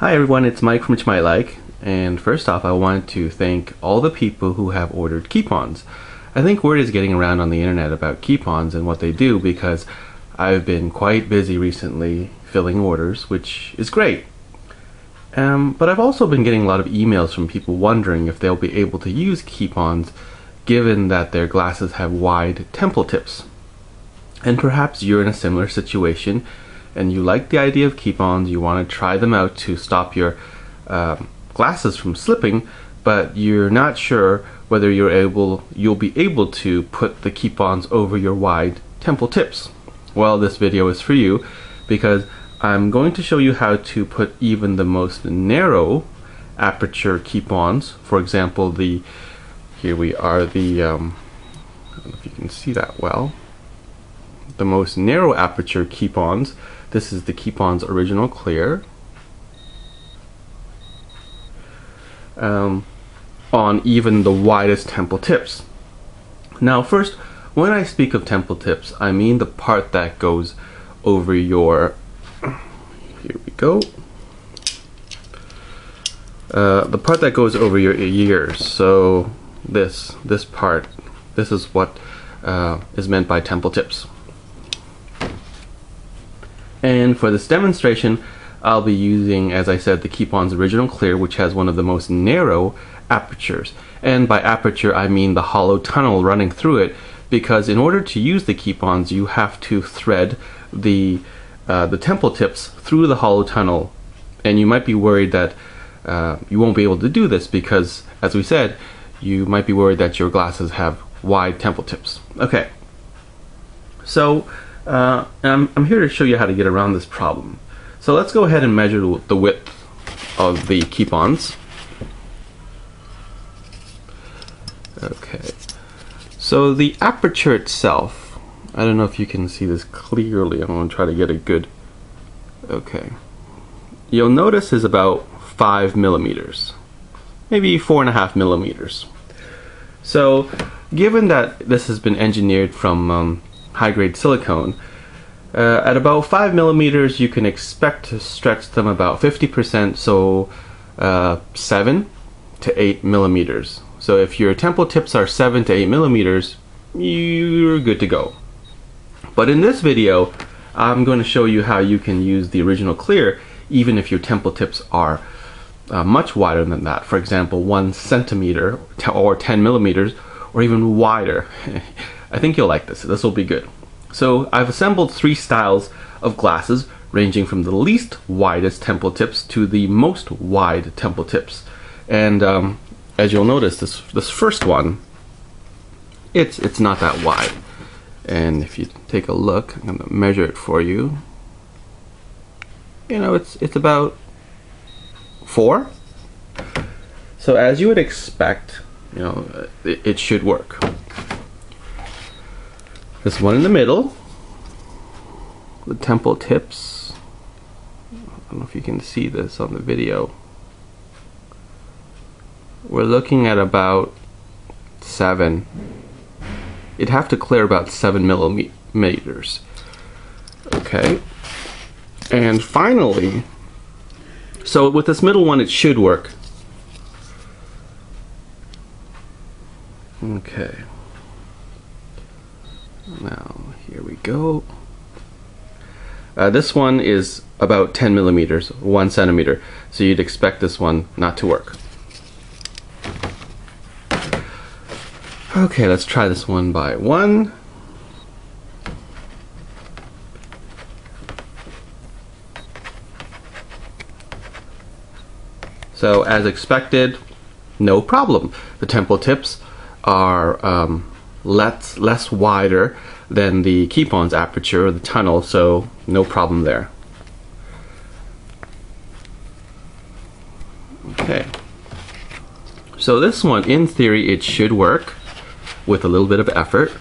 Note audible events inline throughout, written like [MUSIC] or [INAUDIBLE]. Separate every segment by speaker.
Speaker 1: Hi everyone, it's Mike from Cha Might Like, and first off I want to thank all the people who have ordered Keepons. I think word is getting around on the internet about Keepons and what they do because I've been quite busy recently filling orders, which is great. Um, but I've also been getting a lot of emails from people wondering if they'll be able to use Keepons given that their glasses have wide temple tips. And perhaps you're in a similar situation and you like the idea of keep-ons, you want to try them out to stop your um, glasses from slipping, but you're not sure whether you're able, you'll be able to put the keep-ons over your wide temple tips. Well, this video is for you because I'm going to show you how to put even the most narrow aperture keep-ons, for example, the here we are the um, I don't know if you can see that well the most narrow aperture keep-ons this is the Keep-On's original clear. Um, on even the widest temple tips. Now first, when I speak of temple tips, I mean the part that goes over your, here we go, uh, the part that goes over your ears. So this, this part, this is what uh, is meant by temple tips. And for this demonstration, I'll be using, as I said, the Keep-On's Original Clear, which has one of the most narrow apertures. And by aperture, I mean the hollow tunnel running through it, because in order to use the Keep-Ons, you have to thread the, uh, the temple tips through the hollow tunnel. And you might be worried that uh, you won't be able to do this because, as we said, you might be worried that your glasses have wide temple tips. Okay, so uh, I'm, I'm here to show you how to get around this problem. So let's go ahead and measure the width of the keep-ons. Okay, so the aperture itself, I don't know if you can see this clearly, I'm going to try to get a good, okay. You'll notice is about five millimeters, maybe four and a half millimeters. So given that this has been engineered from um, high-grade silicone. Uh, at about 5 millimeters, you can expect to stretch them about 50%, so uh, 7 to 8 millimeters. So if your temple tips are 7 to 8 millimeters, you're good to go. But in this video, I'm going to show you how you can use the original clear even if your temple tips are uh, much wider than that. For example, 1 centimeter or 10 millimeters or even wider. [LAUGHS] I think you'll like this. This will be good. So I've assembled three styles of glasses ranging from the least widest temple tips to the most wide temple tips. And um, as you'll notice, this this first one, it's it's not that wide. And if you take a look, I'm gonna measure it for you. You know, it's it's about four. So as you would expect, you know, it, it should work. This one in the middle, the temple tips. I don't know if you can see this on the video. We're looking at about seven. It'd have to clear about seven millimeters. Okay. And finally, so with this middle one, it should work. Okay. Now, here we go. Uh, this one is about 10 millimeters, one centimeter, so you'd expect this one not to work. Okay, let's try this one by one. So as expected, no problem. The temple tips are um, less, less wider than the Keep-On's aperture, the tunnel, so no problem there. Okay. So this one, in theory, it should work with a little bit of effort.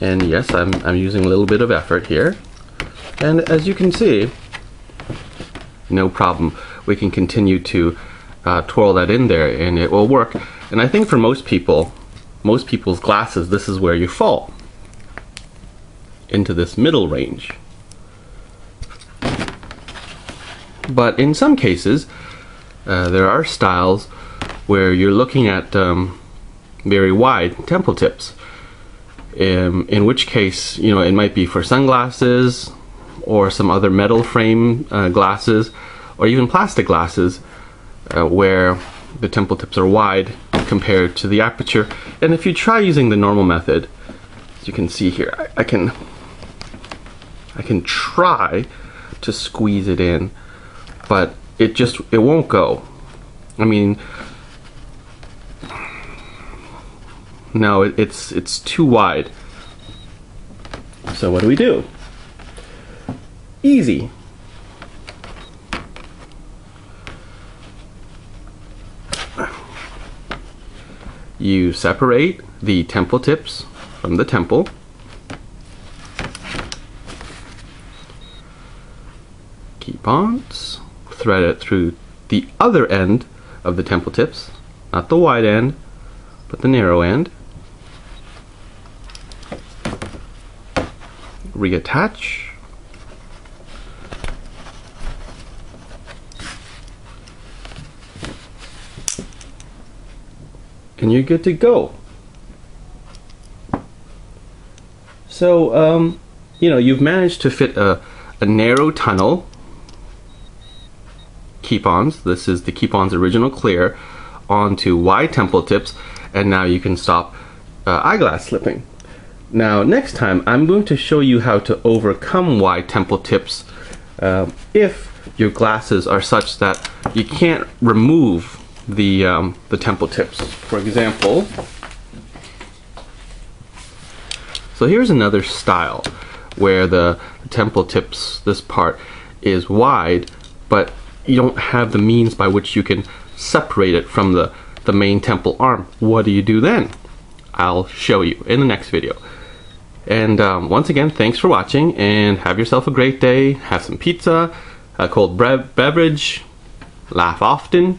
Speaker 1: And yes, I'm, I'm using a little bit of effort here. And as you can see, no problem. We can continue to uh, twirl that in there and it will work. And I think for most people, most people's glasses, this is where you fall into this middle range. But in some cases, uh, there are styles where you're looking at um, very wide temple tips. Um, in which case, you know, it might be for sunglasses or some other metal frame uh, glasses or even plastic glasses uh, where the temple tips are wide compared to the aperture. And if you try using the normal method, as you can see here, I, I can I can try to squeeze it in, but it just it won't go. I mean, no, it, it's it's too wide. So what do we do? Easy. You separate the temple tips from the temple. Keep-ons, thread it through the other end of the temple tips, not the wide end, but the narrow end. Reattach. And you're good to go. So, um, you know, you've managed to fit a, a narrow tunnel keep-ons. This is the keep-ons original clear onto wide temple tips and now you can stop uh, eyeglass slipping. Now next time I'm going to show you how to overcome wide temple tips uh, if your glasses are such that you can't remove the, um, the temple tips. For example, so here's another style where the, the temple tips, this part, is wide, but you don't have the means by which you can separate it from the, the main temple arm. What do you do then? I'll show you in the next video. And um, once again, thanks for watching and have yourself a great day. Have some pizza, a cold beverage, laugh often,